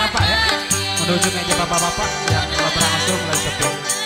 bapak-bapak ya menuju meja bapak-bapak yang berhasil mulai sepi.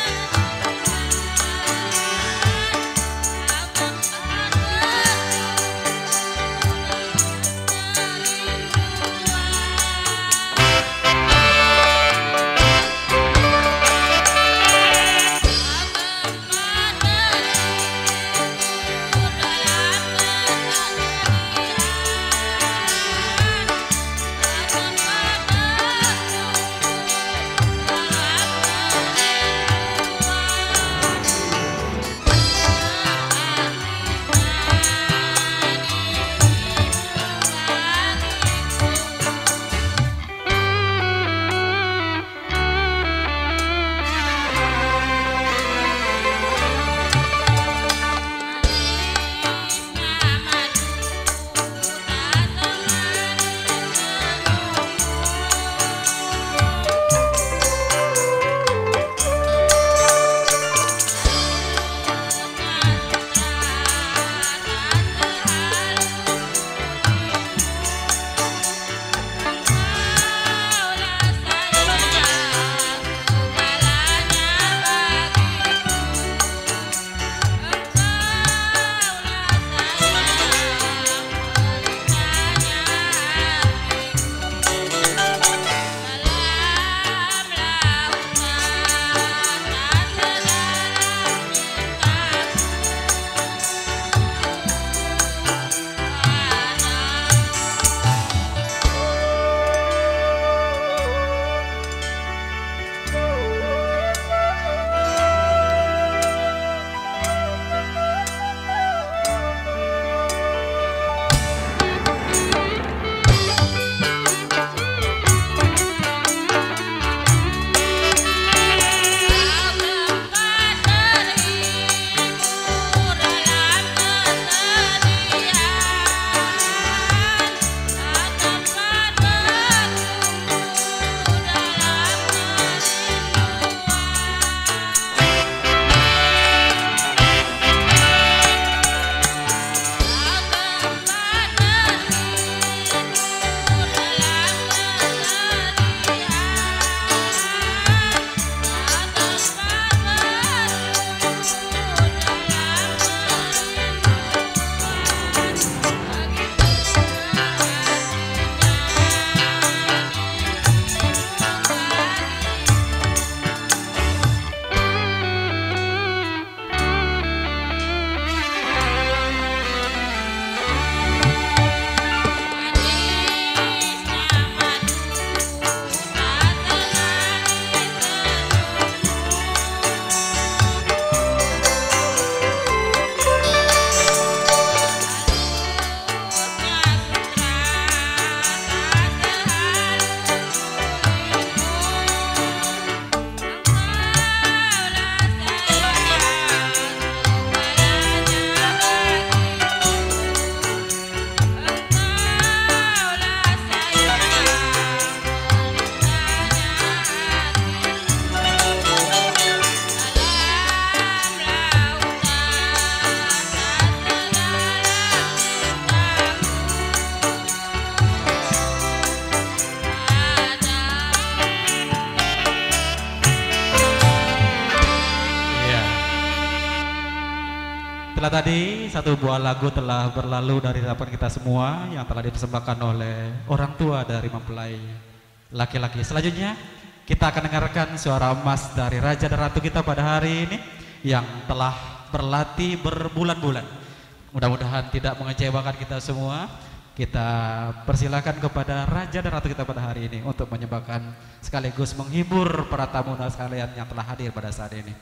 Satu buah lagu telah berlalu dari hadapan kita semua yang telah dipersembahkan oleh orang tua dari mempelai laki-laki. Selanjutnya kita akan dengarkan suara emas dari Raja dan Ratu kita pada hari ini yang telah berlatih berbulan-bulan. Mudah-mudahan tidak mengecewakan kita semua. Kita persilakan kepada Raja dan Ratu kita pada hari ini untuk menyembahkan sekaligus menghibur para tamu dan sekalian yang telah hadir pada saat ini.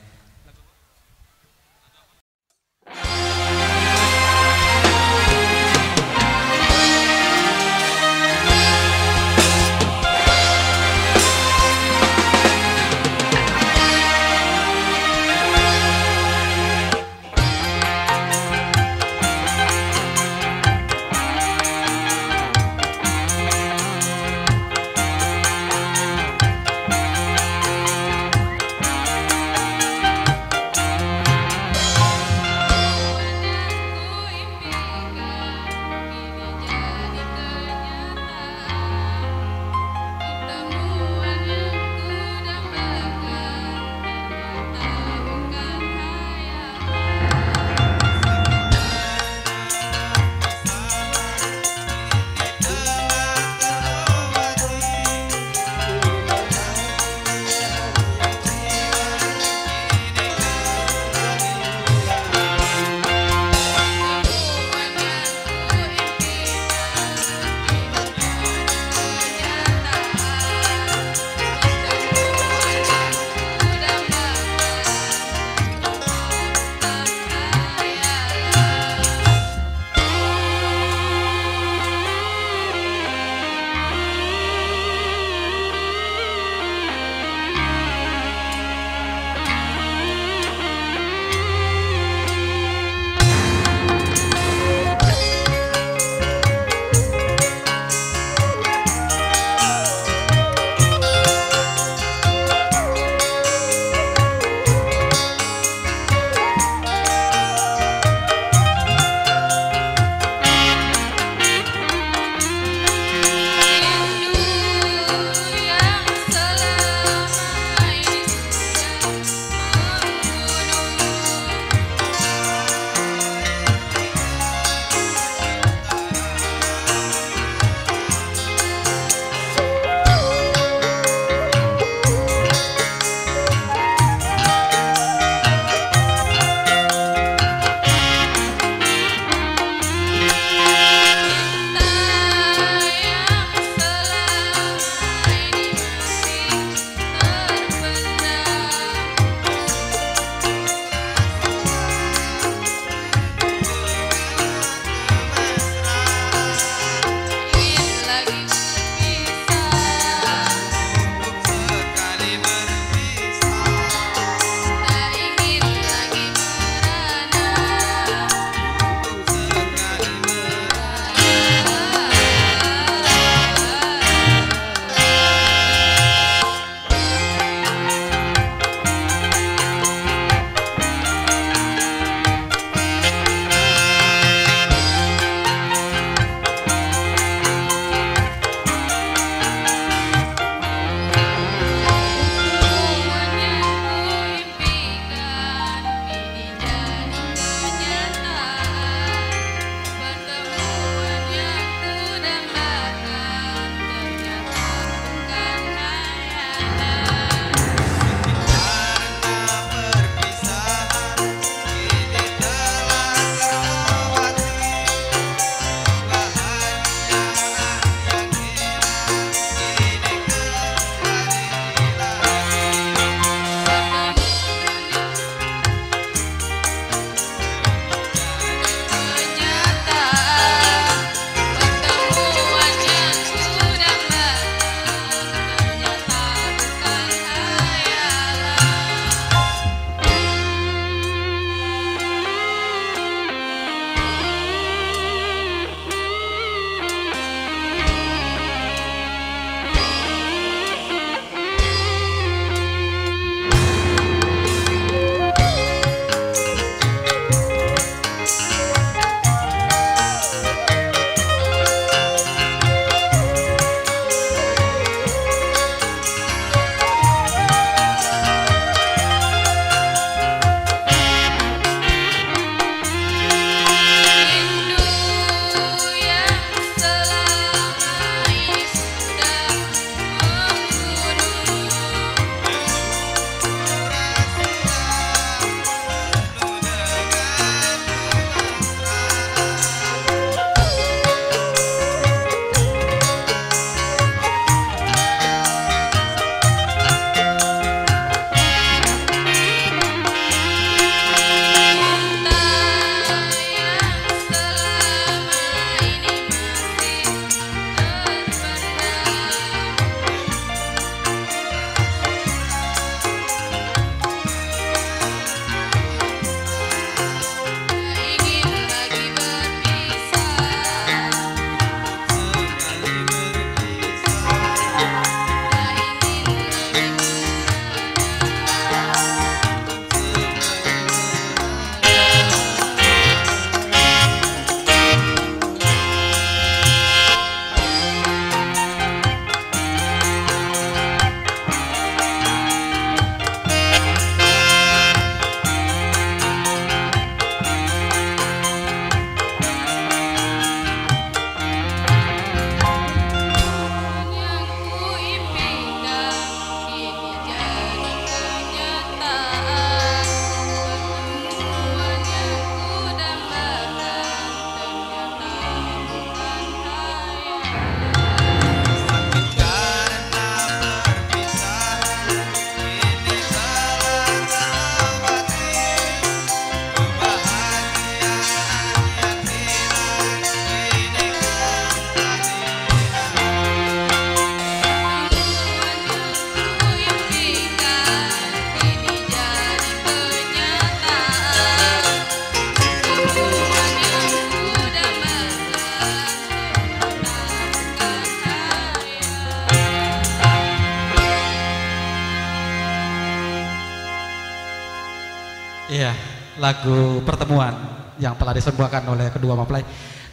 Lagu pertemuan yang telah disembuhkan oleh kedua mempelai.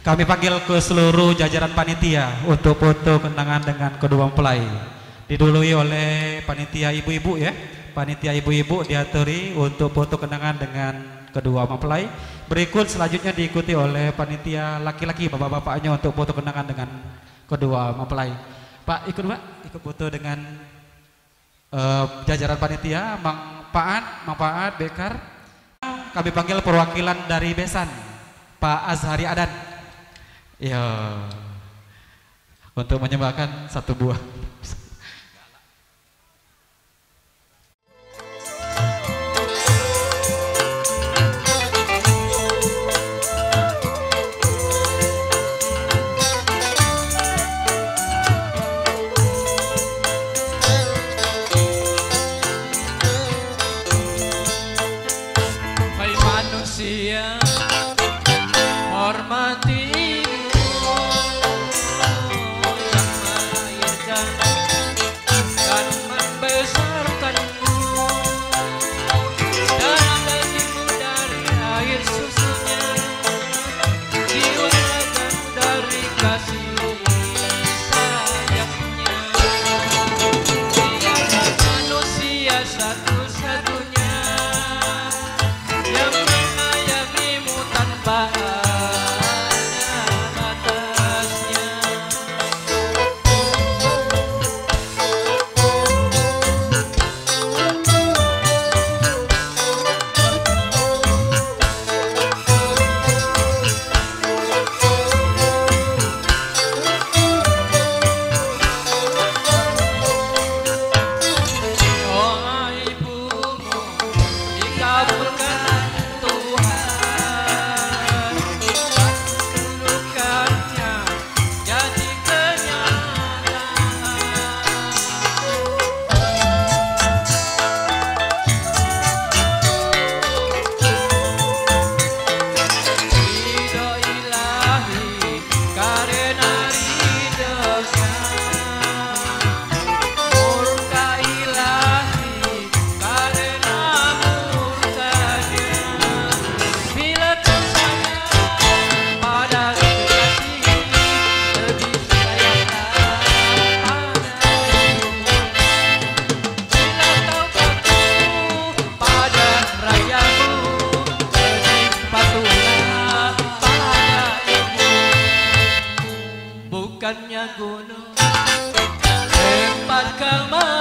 Kami panggil ke seluruh jajaran panitia untuk foto kenangan dengan kedua mempelai. Didului oleh panitia ibu-ibu ya. Panitia ibu-ibu diaturi untuk foto kenangan dengan kedua mempelai. Berikut selanjutnya diikuti oleh panitia laki-laki bapak-bapaknya untuk foto kenangan dengan kedua mempelai. Pak ikut Pak, ikut foto dengan uh, jajaran panitia Mang Paat, Mang Paat, Bekar, kami panggil perwakilan dari Besan, Pak Azhari Adan. Ya, untuk menyembahkan satu buah. Come on.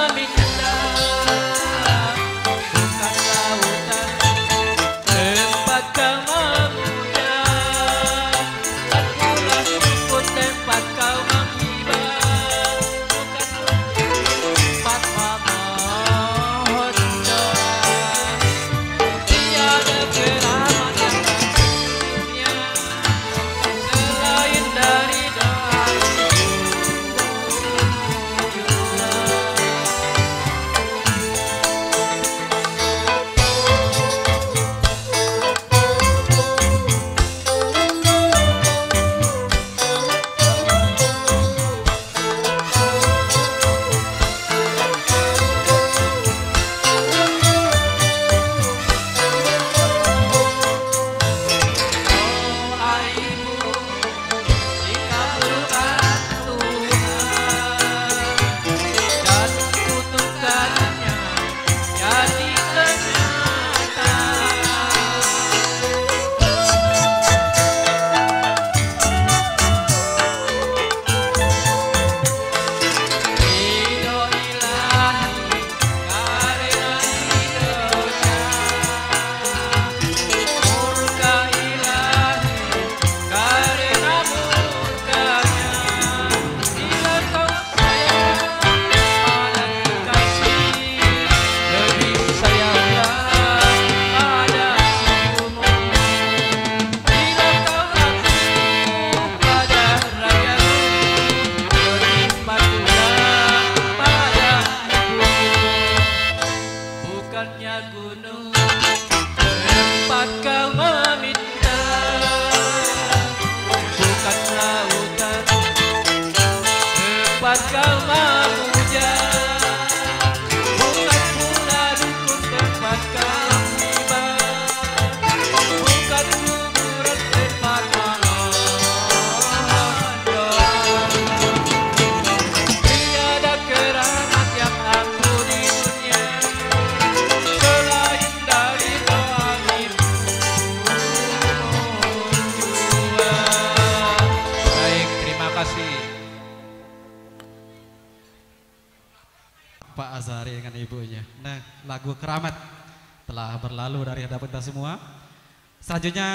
Selanjutnya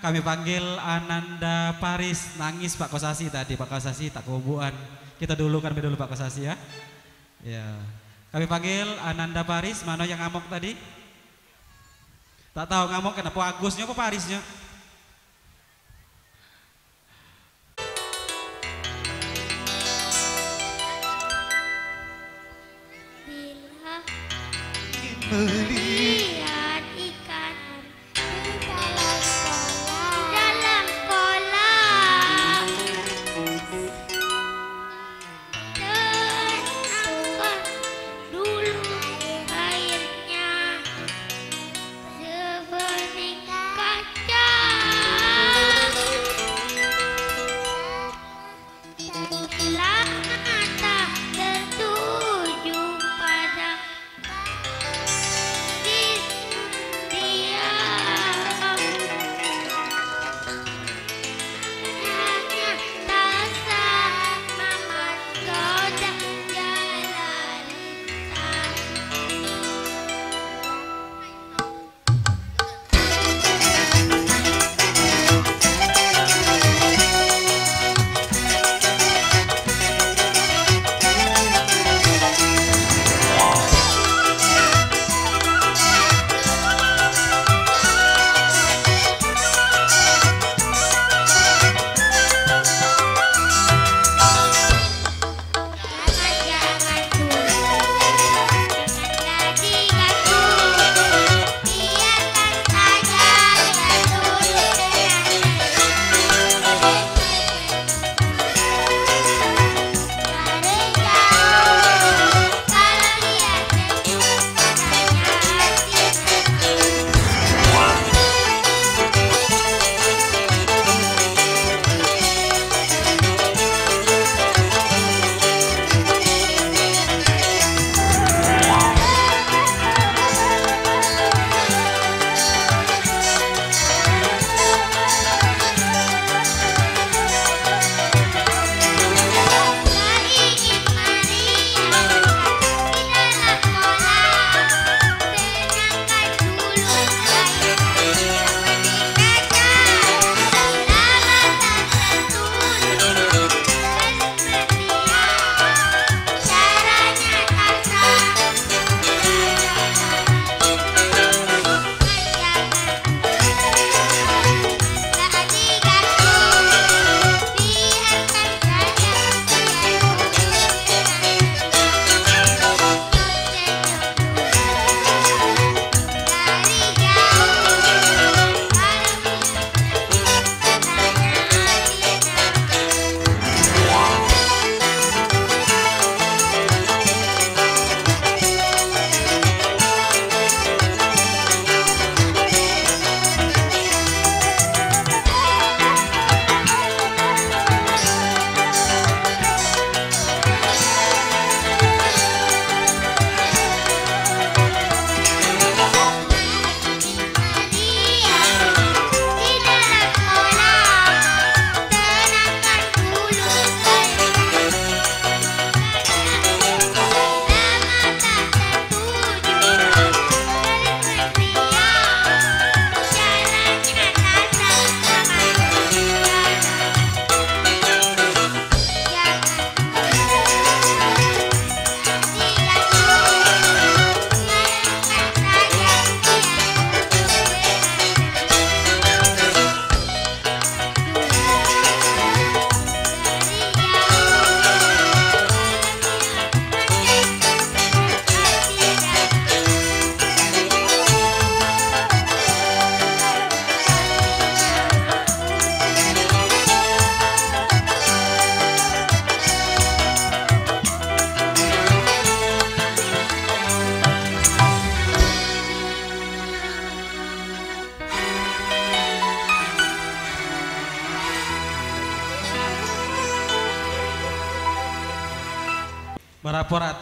kami panggil Ananda Paris nangis Pak Kosasi tadi Pak Kosasi tak kebubuan. Kita dulu kami dulu Pak Kosasi ya. Ya. Kami panggil Ananda Paris mana yang ngamuk tadi? Tak tahu ngamuk kenapa Agusnya apa Parisnya? Melihat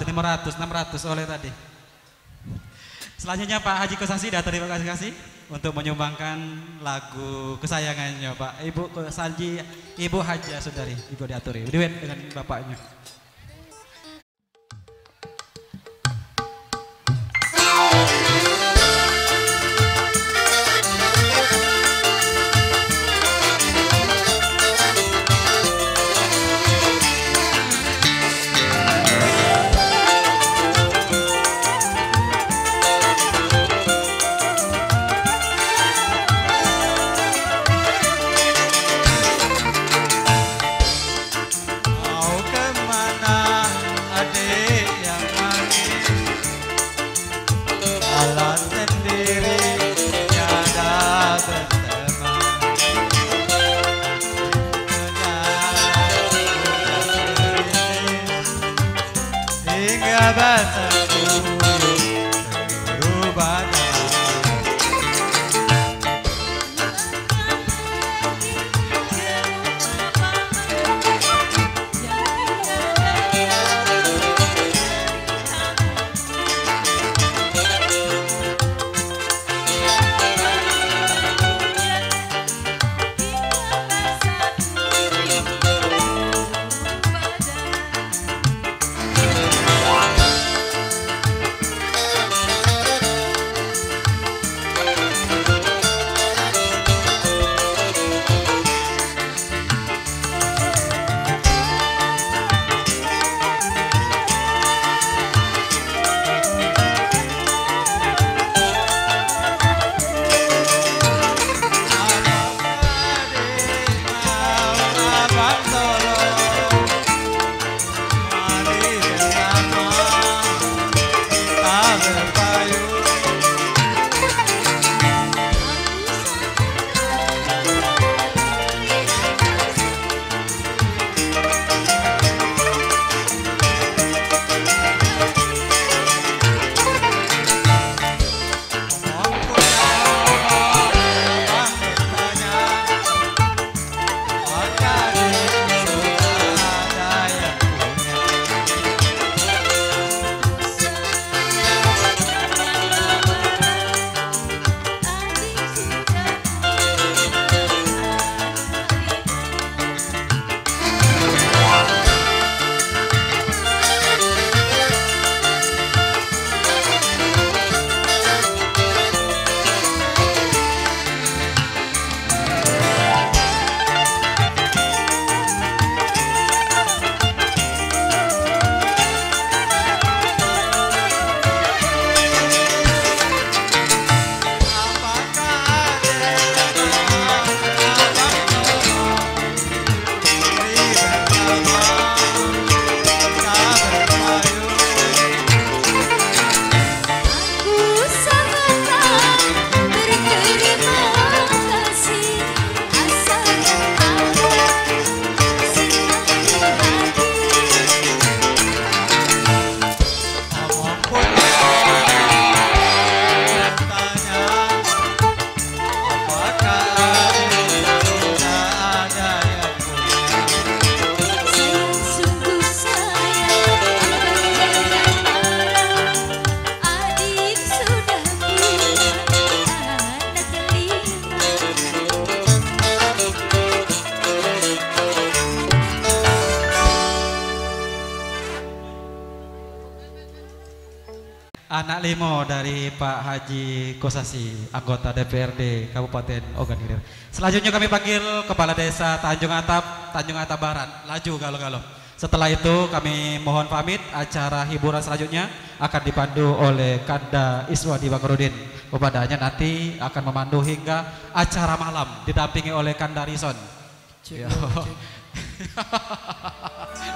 500, 600 oleh tadi. Selanjutnya Pak Haji Kosasi datang terima kasih kasih untuk menyumbangkan lagu kesayangannya Pak. Ibu Salji Ibu Haja Saudari. Ibu diaturi. Duet dengan bapaknya Kosasi, anggota DPRD Kabupaten Ogan Ilir. Selanjutnya kami panggil Kepala Desa Tanjung Atap, Tanjung Atap Barat. Laju galau-galau. Setelah itu kami mohon pamit, acara hiburan selanjutnya akan dipandu oleh Kanda Iswadi Bakarudin. Kepadanya nanti akan memandu hingga acara malam didampingi oleh Kanda Rison. Ya. Sikapmu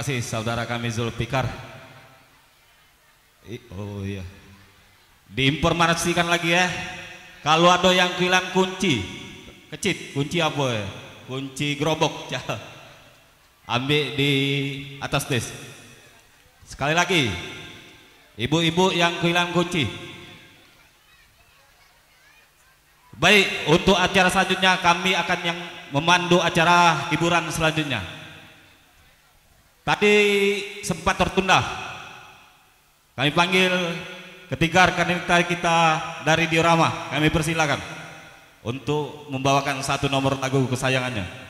kasih saudara kami Zulfikar. Oh iya. Diinformasikan lagi ya. Kalau ada yang hilang kunci, kecit, kunci apa ya? Kunci gerobok, ambil di atas des. Sekali lagi, ibu-ibu yang kehilangan kunci. Baik, untuk acara selanjutnya kami akan yang memandu acara hiburan selanjutnya. Tadi sempat tertunda. Kami panggil ketiga rekan kita dari diorama. Kami persilakan untuk membawakan satu nomor lagu kesayangannya.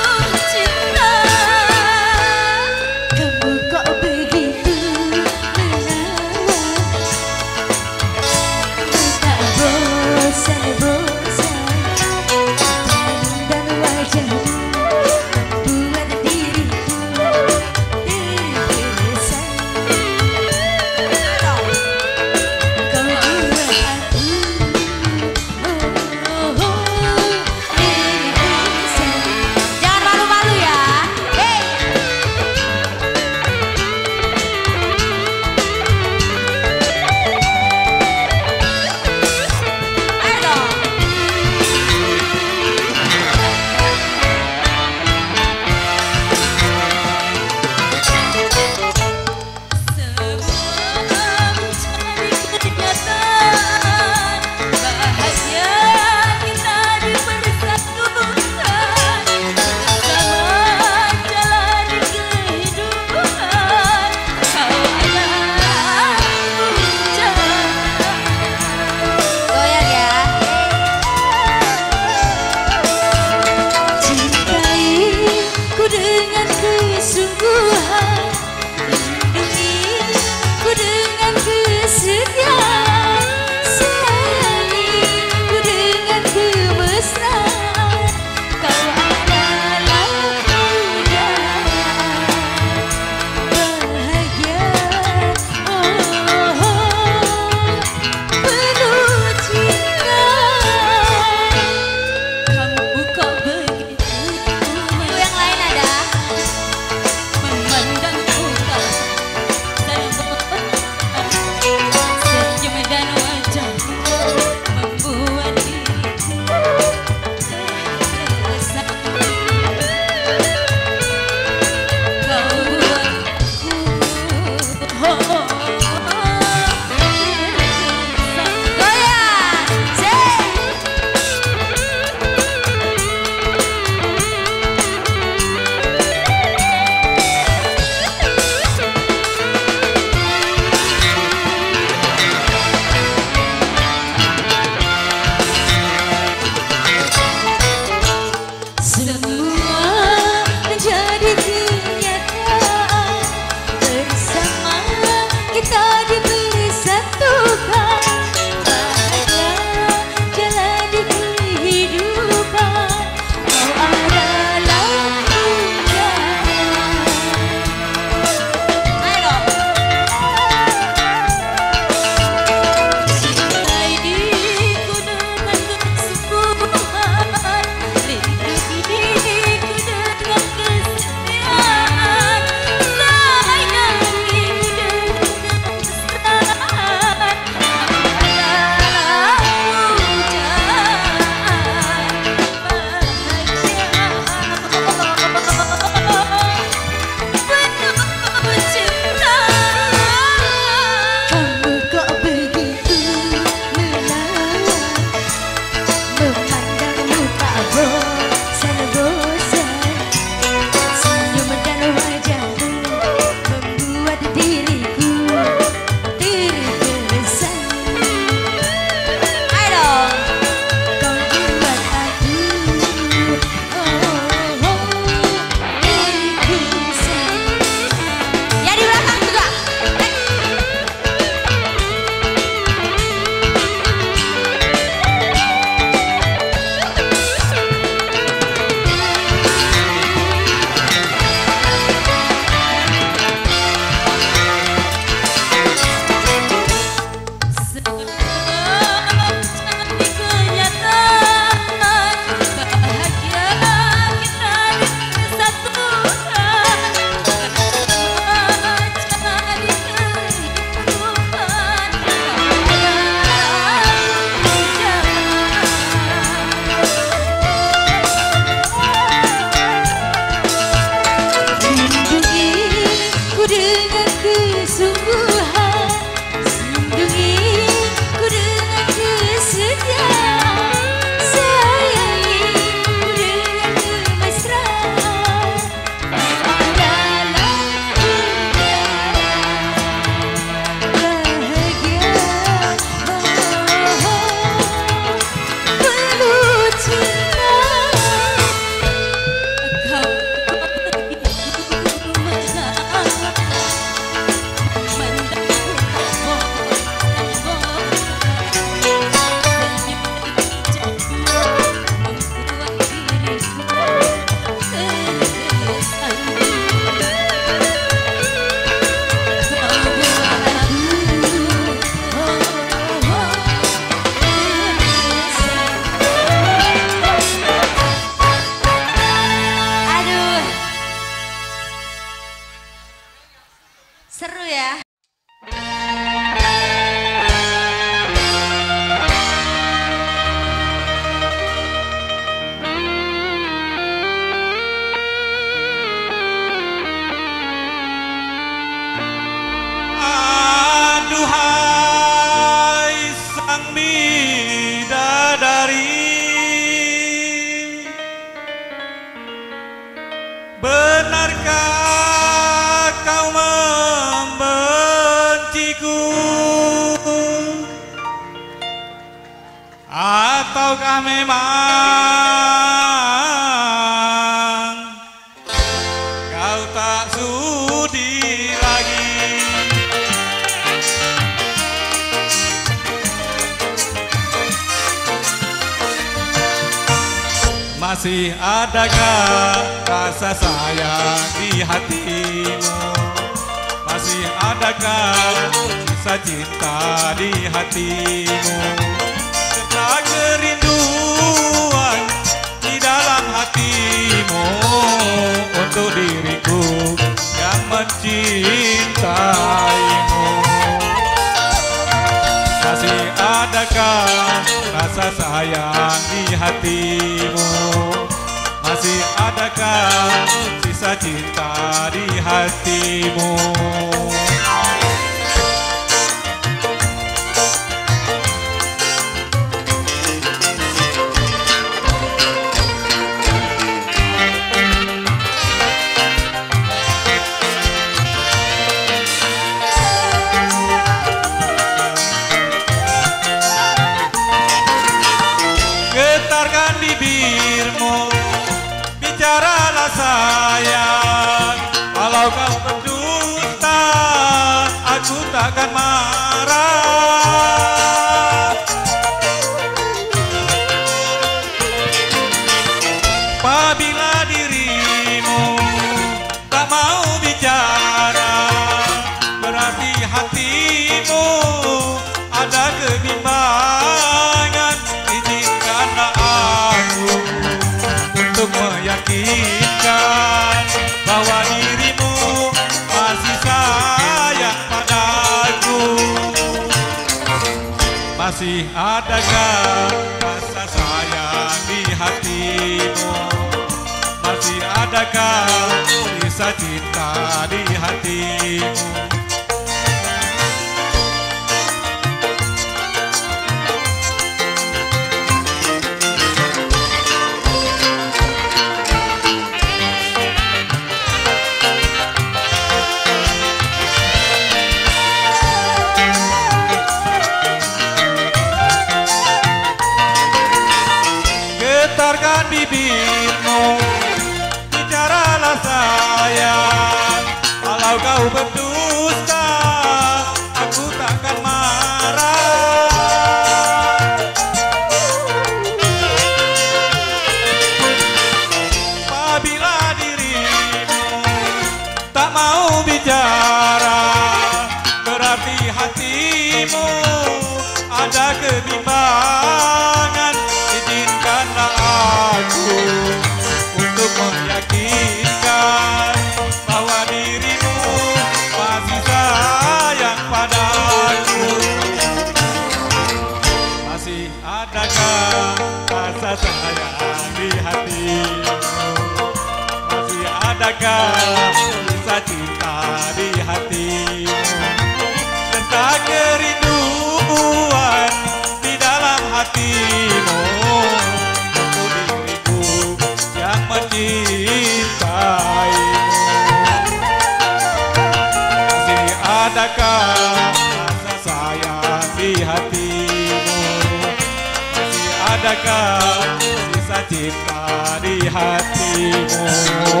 hatimu.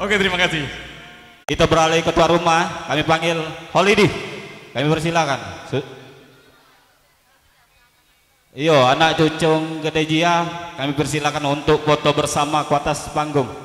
Oke terima kasih. Kita beralih ke tuan rumah. Kami panggil Holidi. Kami persilakan. Iyo anak cucung Gedejia Kami persilakan untuk foto bersama ke atas panggung.